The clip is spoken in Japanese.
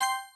あ!